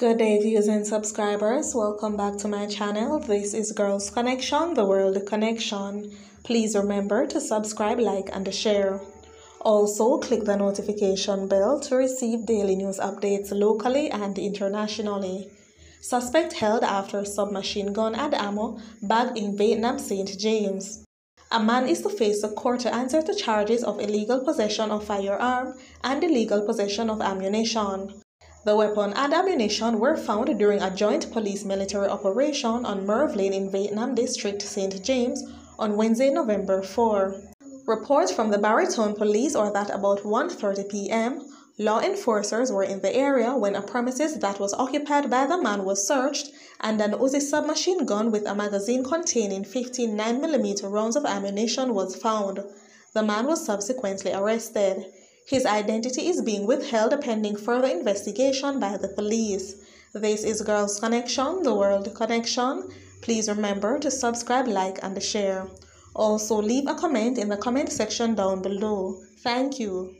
Good day viewers and subscribers, welcome back to my channel. This is Girlz Connection, the World Connection. Please remember to subscribe, like and share. Also, click the notification bell to receive daily news updates locally and internationally. Suspect held after submachine gun and ammo bagged in Vietnam St. James. A man is to face a court to answer to charges of illegal possession of firearm and illegal possession of ammunition. The weapon and ammunition were found during a joint police military operation on Merv Lane in Vietnam District, St. James, on Wednesday, November 4. Reports from the Barrett Town police are that about 1.30 p.m., law enforcers were in the area when a premises that was occupied by the man was searched and an Uzi submachine gun with a magazine containing 15 9mm rounds of ammunition was found. The man was subsequently arrested. His identity is being withheld pending further investigation by the police. This is Girlz Connection, the World Connection. Please remember to subscribe, like, and share. Also, leave a comment in the comment section down below. Thank you.